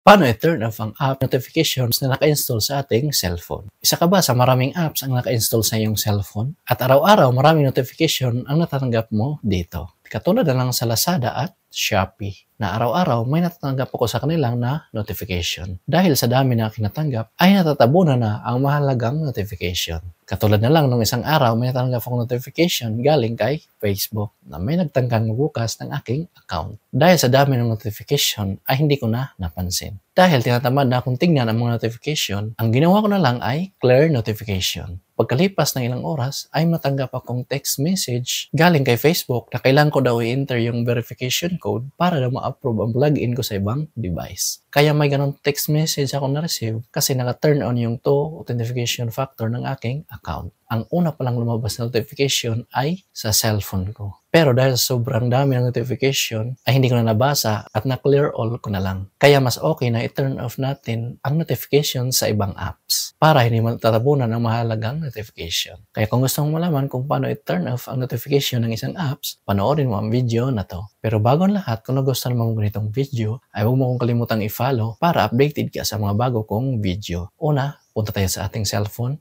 Paano i-turn off ang app notifications na naka-install sa ating cellphone? Isa ka ba sa maraming apps ang naka-install sa iyong cellphone? At araw-araw maraming notification ang natatanggap mo dito. Katulad na lang sa Lazada at Shopee na araw-araw may natatanggap ako sa kanilang na notification. Dahil sa dami na kinatanggap ay natatabunan na ang mahalagang notification. Katulad na lang nung isang araw may natanggap akong notification galing kay Facebook na may nagtangkang bukas ng aking account. Dahil sa dami ng notification ay hindi ko na napansin. Dahil tinatamad na akong tingnan ang mga notification, ang ginawa ko na lang ay clear notification. Pagkalipas ng ilang oras ay matanggap akong text message galing kay Facebook na kailangan ko daw i-enter yung verification code para daw ma-approve ang login ko sa ibang device. Kaya may ganong text message ako na-receive kasi naka-turn on yung two authentication factor ng aking account. Ang una palang lumabas na notification ay sa cellphone ko. Pero dahil sobrang dami ng notification, ay hindi ko na nabasa at na-clear all ko na lang. Kaya mas okay na i-turn off natin ang notification sa ibang apps para hindi matatabunan ang mahalagang notification. Kaya kung gusto mong malaman kung paano i-turn off ang notification ng isang apps, panoorin mo ang video na to. Pero bago ang lahat, kung nagustuhan mo ganitong video, ay huwag mo kong kalimutang i-follow para updated ka sa mga bago kong video. Una, punta tayo sa ating cellphone.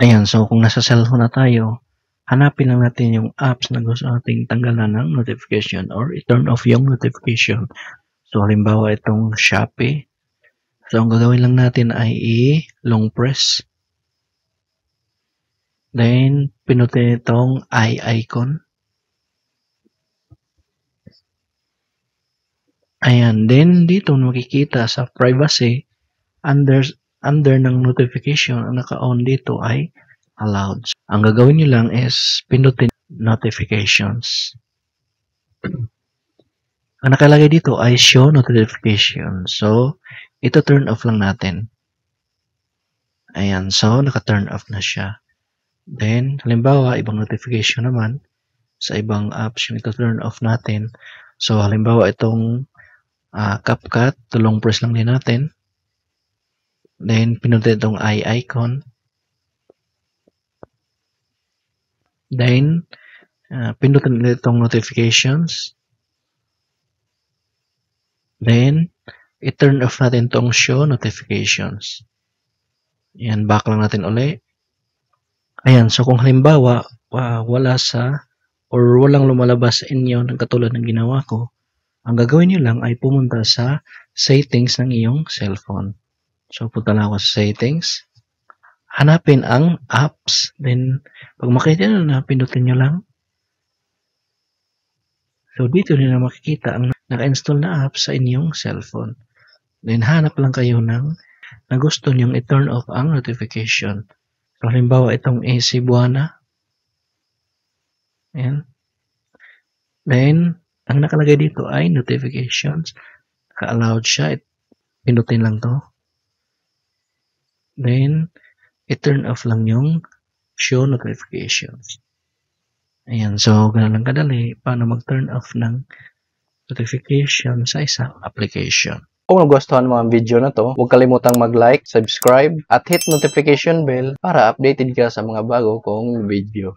Ayan, so kung nasa cellphone na tayo, hanapin lang natin yung apps na gusto nating tanggalan ng notification or i-turn off yung notification. So, halimbawa itong Shopee. So, ang gagawin lang natin ay i-long press. Then, pinutin itong eye icon. Ayan, then dito makikita sa privacy, under, under ng notification, ang naka-on dito ay allowed. Ang gagawin nyo lang is pindutin notifications. Ang nakalagay dito ay show notification. So, ito turn off lang natin. Ayan, so naka-turn off na siya. Then, halimbawa, ibang notification naman sa ibang apps yung ito turn off natin. So, halimbawa, itong uh, CapCut, tulong press lang din natin. Then, pinuntin itong eye icon. Then, uh, pindutin ulit itong notifications. Then, i-turn off natin itong show notifications. Yan, back lang natin uli. Ayan, so kung halimbawa, uh, wala sa or walang lumalabas sa inyo ng katulad ng ginawa ko, ang gagawin nyo lang ay pumunta sa settings ng iyong cellphone. So, punta lang ako sa settings. Hanapin ang apps. Then, pag makita nyo na, pindutin nyo lang. So, dito nyo na makikita ang naka-install na app sa inyong cellphone. Then, hanap lang kayo ng na gusto nyong i-turn off ang notification. So, halimbawa, itong AC Buana. Ayan. Then, ang nakalagay dito ay notifications. Naka-allowed siya. Pinutin lang to. Then, i-turn off lang yung show notifications. Ayan, so ganun lang kadali paano mag-turn off ng notification sa isang application. Kung nagustuhan mo ang video na to, huwag kalimutang mag-like, subscribe, at hit notification bell para updated ka sa mga bago kong video.